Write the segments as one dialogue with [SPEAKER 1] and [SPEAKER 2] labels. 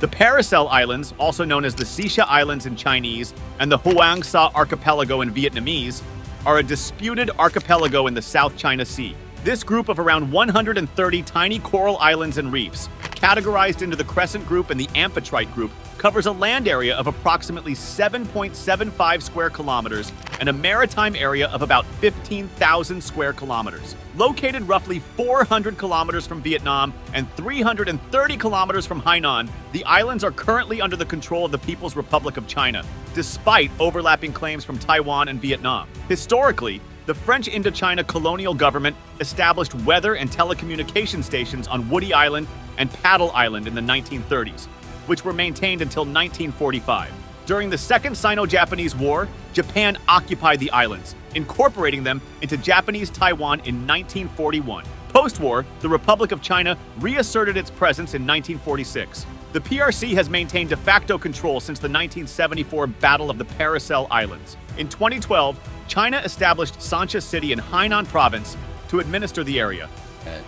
[SPEAKER 1] The Paracel Islands, also known as the Xisha Islands in Chinese and the Hoang Sa Archipelago in Vietnamese, are a disputed archipelago in the South China Sea. This group of around 130 tiny coral islands and reefs, categorized into the Crescent Group and the Amphitrite Group, covers a land area of approximately 7.75 square kilometers and a maritime area of about 15,000 square kilometers. Located roughly 400 kilometers from Vietnam and 330 kilometers from Hainan, the islands are currently under the control of the People's Republic of China, despite overlapping claims from Taiwan and Vietnam. Historically, the French Indochina colonial government established weather and telecommunication stations on Woody Island and Pattle Island in the 1930s, which were maintained until 1945. During the Second Sino Japanese War, Japan occupied the islands, incorporating them into Japanese Taiwan in 1941. Post war, the Republic of China reasserted its presence in 1946. The PRC has maintained de facto control since the 1974 Battle of the Paracel Islands. In 2012, China established Sansha City in Hainan Province to administer the area.
[SPEAKER 2] Uh,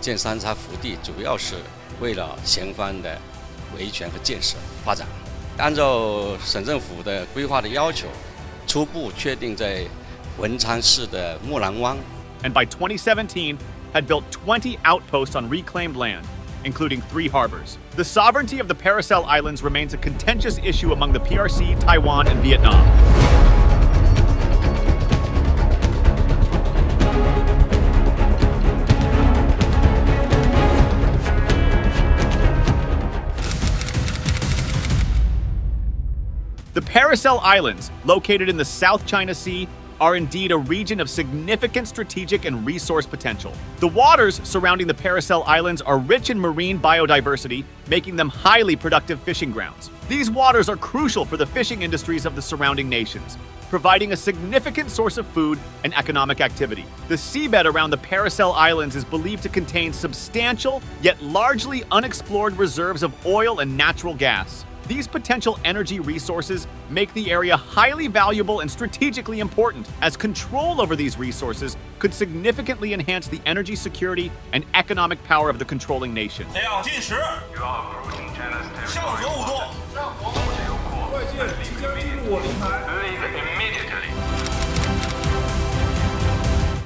[SPEAKER 2] 为了前方的维权和建设发展。按照省政府的规划的要求，初步确定在文昌市的木兰湾。
[SPEAKER 1] And by 2017, had built 20 outposts on reclaimed land, including three harbors. The sovereignty of the Paracel Islands remains a contentious issue among the PRC, Taiwan, and Vietnam. The Paracel Islands, located in the South China Sea, are indeed a region of significant strategic and resource potential. The waters surrounding the Paracel Islands are rich in marine biodiversity, making them highly productive fishing grounds. These waters are crucial for the fishing industries of the surrounding nations, providing a significant source of food and economic activity. The seabed around the Paracel Islands is believed to contain substantial, yet largely unexplored reserves of oil and natural gas. These potential energy resources make the area highly valuable and strategically important, as control over these resources could significantly enhance the energy security and economic power of the controlling nation.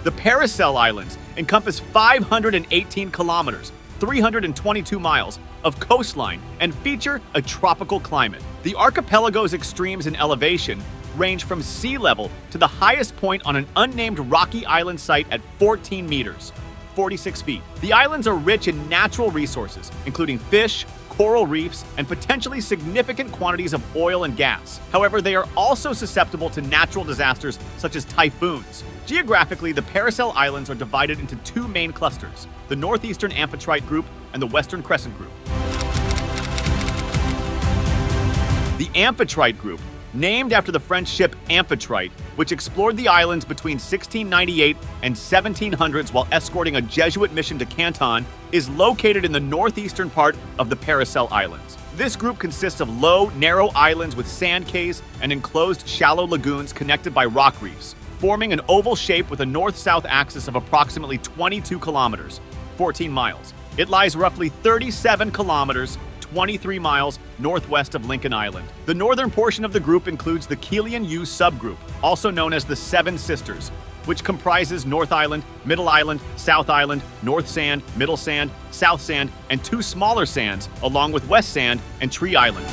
[SPEAKER 1] The Paracel Islands encompass 518 kilometers, 322 miles of coastline and feature a tropical climate. The archipelago's extremes in elevation range from sea level to the highest point on an unnamed rocky island site at 14 meters, 46 feet. The islands are rich in natural resources, including fish, coral reefs, and potentially significant quantities of oil and gas. However, they are also susceptible to natural disasters such as typhoons. Geographically, the Paracel Islands are divided into two main clusters the Northeastern Amphitrite Group and the Western Crescent Group. The Amphitrite Group, named after the French ship Amphitrite, which explored the islands between 1698 and 1700s while escorting a Jesuit mission to Canton, is located in the northeastern part of the Paracel Islands. This group consists of low, narrow islands with sand cays and enclosed shallow lagoons connected by rock reefs, forming an oval shape with a north-south axis of approximately 22 kilometers, 14 miles. It lies roughly 37 kilometers 23 miles northwest of Lincoln Island. The northern portion of the group includes the Qilian Yu subgroup, also known as the Seven Sisters, which comprises North Island, Middle Island, South Island, North Sand, Middle Sand, South Sand, and two smaller sands, along with West Sand and Tree Island.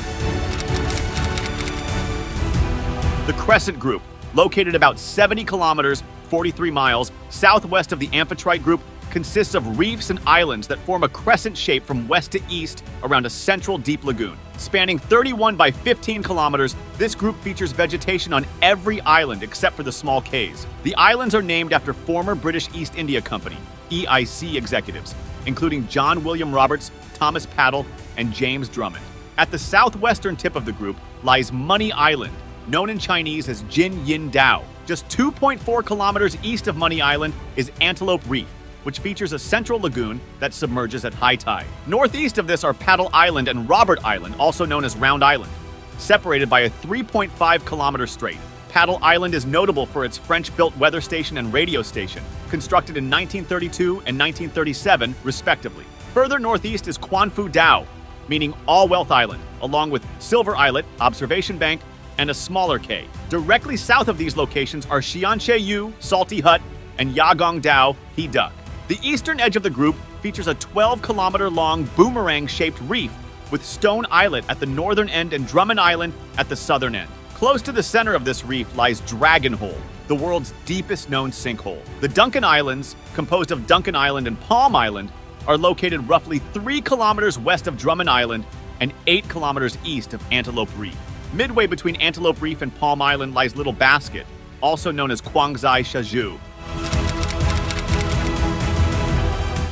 [SPEAKER 1] The Crescent Group, located about 70 kilometers, 43 miles, southwest of the Amphitrite Group, consists of reefs and islands that form a crescent shape from west to east around a central deep lagoon. Spanning 31 by 15 kilometers, this group features vegetation on every island except for the small cays. The islands are named after former British East India Company, EIC executives, including John William Roberts, Thomas Pattle, and James Drummond. At the southwestern tip of the group lies Money Island, known in Chinese as Jin Yin Dao. Just 2.4 kilometers east of Money Island is Antelope Reef, which features a central lagoon that submerges at high tide. Northeast of this are Pattle Island and Robert Island, also known as Round Island, separated by a 3.5 kilometer strait. Pattle Island is notable for its French-built weather station and radio station, constructed in 1932 and 1937, respectively. Further northeast is Quanfu Dao, meaning All Wealth Island, along with Silver Islet, Observation Bank, and a smaller cay. Directly south of these locations are Xianxieyu, Salty Hut, and Yagong Dao, He Duck. The eastern edge of the group features a 12 kilometer long boomerang shaped reef with Stone Islet at the northern end and Drummond Island at the southern end. Close to the center of this reef lies Dragon Hole, the world's deepest known sinkhole. The Duncan Islands, composed of Duncan Island and Palm Island, are located roughly 3 kilometers west of Drummond Island and 8 kilometers east of Antelope Reef. Midway between Antelope Reef and Palm Island lies Little Basket, also known as Kwangzai Shaju.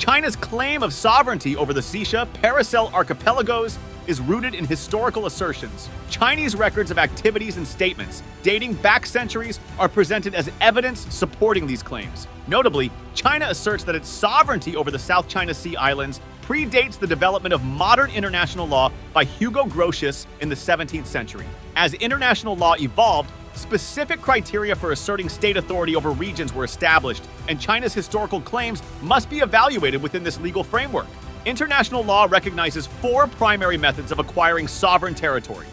[SPEAKER 1] China's claim of sovereignty over the Xisha Paracel archipelagos is rooted in historical assertions. Chinese records of activities and statements dating back centuries are presented as evidence supporting these claims. Notably, China asserts that its sovereignty over the South China Sea islands predates the development of modern international law by Hugo Grotius in the 17th century. As international law evolved, specific criteria for asserting state authority over regions were established, and China's historical claims must be evaluated within this legal framework. International law recognizes four primary methods of acquiring sovereign territory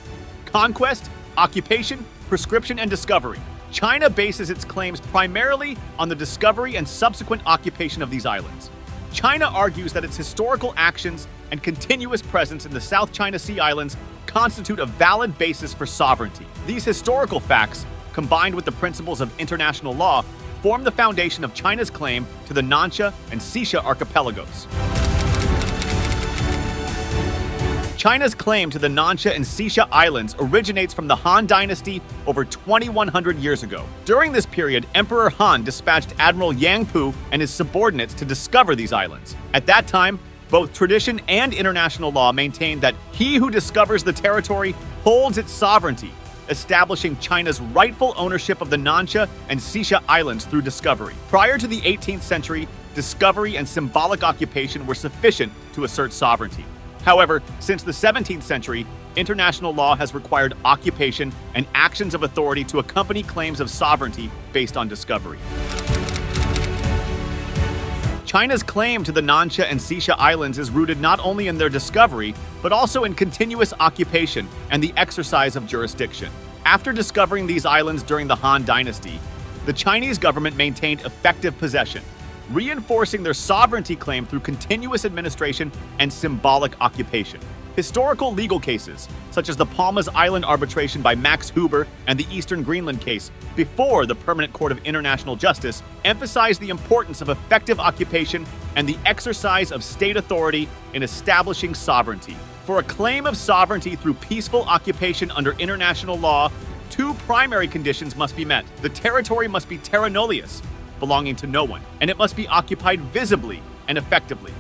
[SPEAKER 1] conquest, occupation, prescription, and discovery. China bases its claims primarily on the discovery and subsequent occupation of these islands. China argues that its historical actions and continuous presence in the South China Sea islands constitute a valid basis for sovereignty. These historical facts, combined with the principles of international law, form the foundation of China's claim to the Nansha and Xisha archipelagos. China's claim to the Nansha and Xisha Islands originates from the Han Dynasty over 2,100 years ago. During this period, Emperor Han dispatched Admiral Yang Pu and his subordinates to discover these islands. At that time, both tradition and international law maintain that he who discovers the territory holds its sovereignty, establishing China's rightful ownership of the Nansha and Xisha Islands through discovery. Prior to the 18th century, discovery and symbolic occupation were sufficient to assert sovereignty. However, since the 17th century, international law has required occupation and actions of authority to accompany claims of sovereignty based on discovery. China's claim to the Nansha and Xisha Islands is rooted not only in their discovery, but also in continuous occupation and the exercise of jurisdiction. After discovering these islands during the Han Dynasty, the Chinese government maintained effective possession, reinforcing their sovereignty claim through continuous administration and symbolic occupation. Historical legal cases, such as the Palmas Island arbitration by Max Huber and the Eastern Greenland case before the Permanent Court of International Justice, emphasize the importance of effective occupation and the exercise of state authority in establishing sovereignty. For a claim of sovereignty through peaceful occupation under international law, two primary conditions must be met. The territory must be terra nullius, belonging to no one, and it must be occupied visibly and effectively.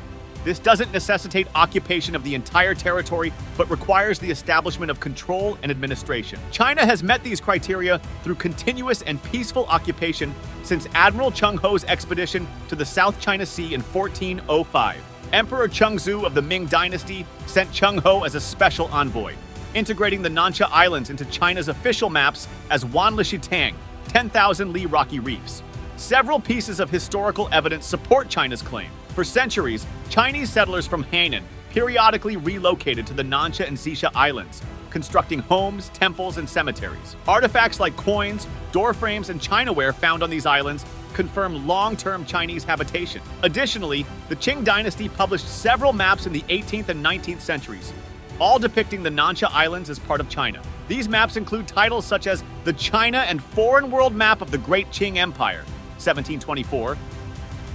[SPEAKER 1] This doesn't necessitate occupation of the entire territory, but requires the establishment of control and administration. China has met these criteria through continuous and peaceful occupation since Admiral Cheng Ho's expedition to the South China Sea in 1405. Emperor Chengzu of the Ming Dynasty sent Cheng Ho as a special envoy, integrating the Nansha Islands into China's official maps as Wanlishitang, 10,000 Li Rocky Reefs. Several pieces of historical evidence support China's claim. For centuries, Chinese settlers from Hainan periodically relocated to the Nansha and Xisha Islands, constructing homes, temples, and cemeteries. Artifacts like coins, door frames, and chinaware found on these islands confirm long-term Chinese habitation. Additionally, the Qing dynasty published several maps in the 18th and 19th centuries, all depicting the Nansha Islands as part of China. These maps include titles such as the China and Foreign World Map of the Great Qing Empire, 1724,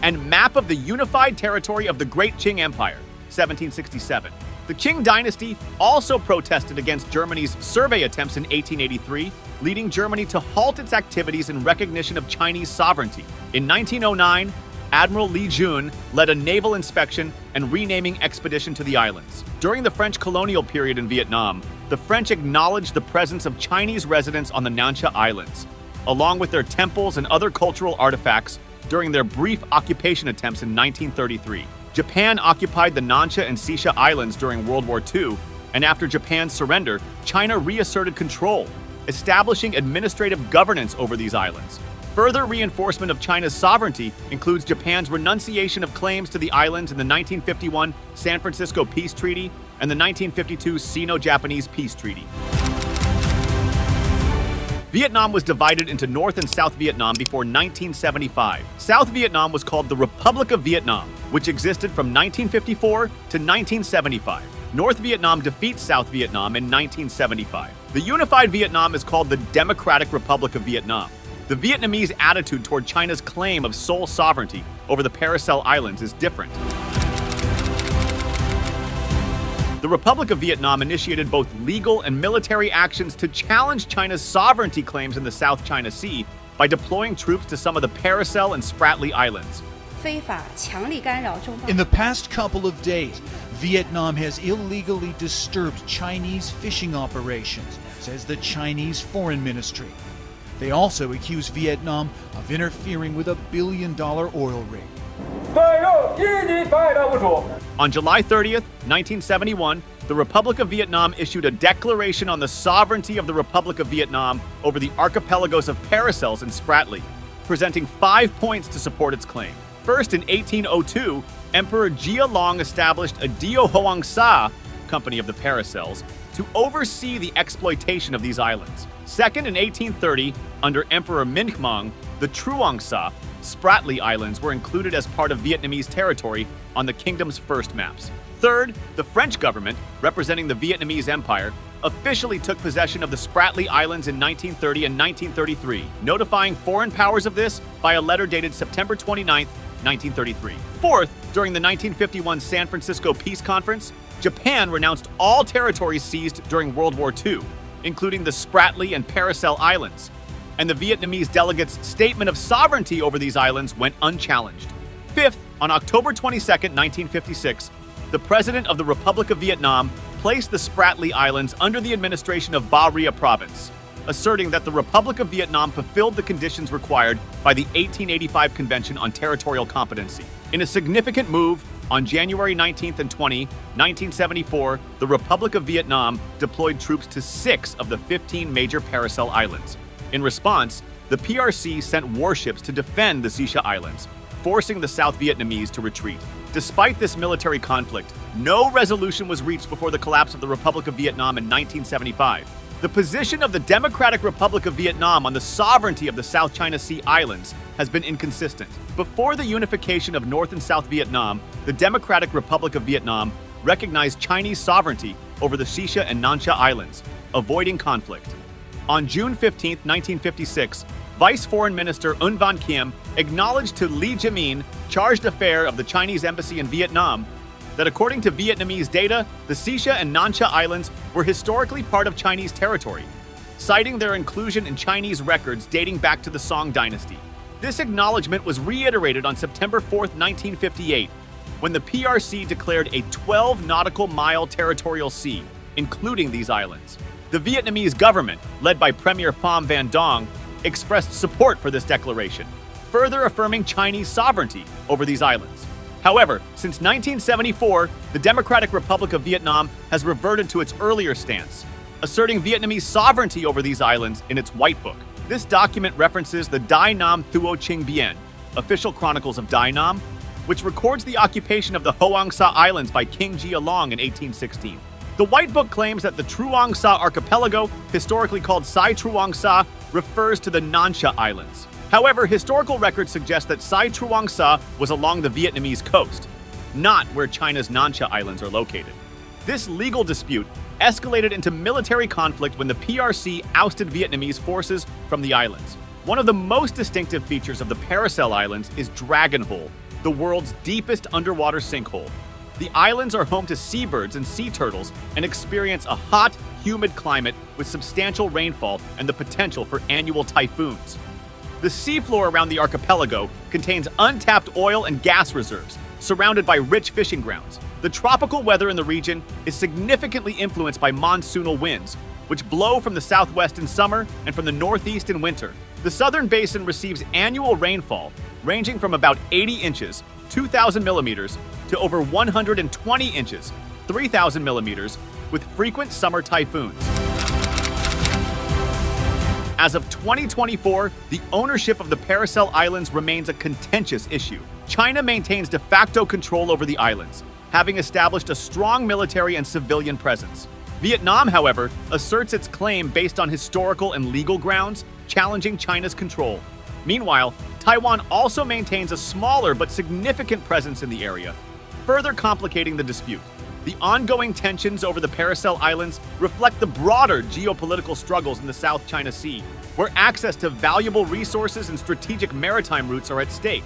[SPEAKER 1] and Map of the Unified Territory of the Great Qing Empire, 1767. The Qing dynasty also protested against Germany's survey attempts in 1883, leading Germany to halt its activities in recognition of Chinese sovereignty. In 1909, Admiral Li Jun led a naval inspection and renaming expedition to the islands. During the French colonial period in Vietnam, the French acknowledged the presence of Chinese residents on the Nansha Islands, along with their temples and other cultural artifacts during their brief occupation attempts in 1933. Japan occupied the Nansha and Xisha Islands during World War II, and after Japan's surrender, China reasserted control, establishing administrative governance over these islands. Further reinforcement of China's sovereignty includes Japan's renunciation of claims to the islands in the 1951 San Francisco Peace Treaty and the 1952 Sino-Japanese Peace Treaty. Vietnam was divided into North and South Vietnam before 1975. South Vietnam was called the Republic of Vietnam, which existed from 1954 to 1975. North Vietnam defeats South Vietnam in 1975. The unified Vietnam is called the Democratic Republic of Vietnam. The Vietnamese attitude toward China's claim of sole sovereignty over the Paracel Islands is different. The Republic of Vietnam initiated both legal and military actions to challenge China's sovereignty claims in the South China Sea by deploying troops to some of the Paracel and Spratly Islands.
[SPEAKER 3] In the past couple of days, Vietnam has illegally disturbed Chinese fishing operations, says the Chinese Foreign Ministry. They also accuse Vietnam of interfering with a billion dollar oil rig.
[SPEAKER 1] On July 30th, 1971, the Republic of Vietnam issued a declaration on the sovereignty of the Republic of Vietnam over the archipelagos of Paracels and Spratly, presenting five points to support its claim. First, in 1802, Emperor Gia Long established a Dio Hoang Sa, Company of the Paracels, to oversee the exploitation of these islands. Second, in 1830, under Emperor Minh Mang, the Truong Sa, Spratly Islands were included as part of Vietnamese territory on the kingdom's first maps. Third, the French government, representing the Vietnamese Empire, officially took possession of the Spratly Islands in 1930 and 1933, notifying foreign powers of this by a letter dated September 29, 1933. Fourth, during the 1951 San Francisco Peace Conference, Japan renounced all territories seized during World War II, including the Spratly and Paracel Islands, and the Vietnamese delegates' statement of sovereignty over these islands went unchallenged. Fifth, on October 22, 1956, the President of the Republic of Vietnam placed the Spratly Islands under the administration of Ba Ria Province, asserting that the Republic of Vietnam fulfilled the conditions required by the 1885 Convention on Territorial Competency. In a significant move, on January 19th and 20, 1974, the Republic of Vietnam deployed troops to six of the 15 major Paracel Islands. In response, the PRC sent warships to defend the Xi Islands, forcing the South Vietnamese to retreat. Despite this military conflict, no resolution was reached before the collapse of the Republic of Vietnam in 1975. The position of the Democratic Republic of Vietnam on the sovereignty of the South China Sea Islands has been inconsistent. Before the unification of North and South Vietnam, the Democratic Republic of Vietnam recognized Chinese sovereignty over the Xisha and Nansha Islands, avoiding conflict. On June 15, 1956, Vice Foreign Minister Ung Van Khiem acknowledged to Li Zhimin, charge d'affaires of the Chinese embassy in Vietnam, that according to Vietnamese data, the Xisha and Nansha Islands were historically part of Chinese territory, citing their inclusion in Chinese records dating back to the Song dynasty. This acknowledgement was reiterated on September 4, 1958, when the PRC declared a 12 nautical mile territorial sea, including these islands. The Vietnamese government, led by Premier Pham Van Dong, expressed support for this declaration, further affirming Chinese sovereignty over these islands. However, since 1974, the Democratic Republic of Vietnam has reverted to its earlier stance, asserting Vietnamese sovereignty over these islands in its White Book. This document references the Dai Nam Thuo Ching Bien, official chronicles of Dai Nam, which records the occupation of the Hoang Sa Islands by King Gia Long in 1816. The White Book claims that the Truong Sa archipelago, historically called Sai Truong Sa, refers to the Nansha Islands. However, historical records suggest that Sai Truong Sa was along the Vietnamese coast, not where China's Nansha Islands are located. This legal dispute escalated into military conflict when the PRC ousted Vietnamese forces from the islands. One of the most distinctive features of the Paracel Islands is Dragon Hole, the world's deepest underwater sinkhole. The islands are home to seabirds and sea turtles and experience a hot, humid climate with substantial rainfall and the potential for annual typhoons. The seafloor around the archipelago contains untapped oil and gas reserves, surrounded by rich fishing grounds. The tropical weather in the region is significantly influenced by monsoonal winds, which blow from the southwest in summer and from the northeast in winter. The southern basin receives annual rainfall ranging from about 80 inches, 2,000 millimeters, to over 120 inches, 3,000 millimeters, with frequent summer typhoons. As of 2024, the ownership of the Paracel Islands remains a contentious issue. China maintains de facto control over the islands, having established a strong military and civilian presence. Vietnam, however, asserts its claim based on historical and legal grounds, challenging China's control. Meanwhile, Taiwan also maintains a smaller but significant presence in the area, further complicating the dispute. The ongoing tensions over the Paracel Islands reflect the broader geopolitical struggles in the South China Sea, where access to valuable resources and strategic maritime routes are at stake.